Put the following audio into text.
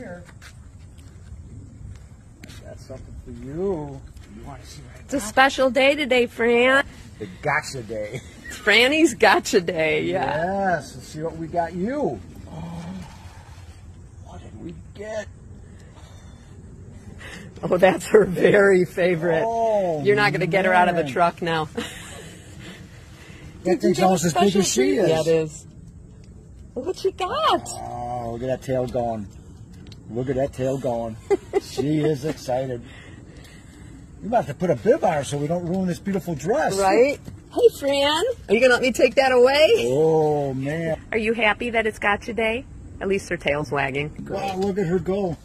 Come here. I got something for you. You want to see what It's a special day today, Fran. The gotcha day. It's Frannie's Gotcha Day. Yeah. Yes, let's see what we got you. Oh, What did we get? Oh, that's her very favorite. Oh, You're not going to get her out of the truck now. That thing's almost as big as she is. Yeah, it is. Look what you got. Oh, look at that tail going. Look at that tail going. she is excited. You might have to put a bib on her so we don't ruin this beautiful dress. Right? Hey, Fran. Are you going to let me take that away? Oh, man. Are you happy that it's Gotcha Day? At least her tail's wagging. Wow, look at her go.